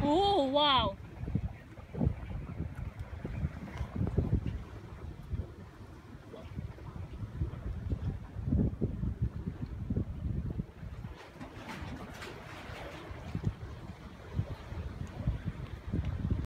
Oh wow.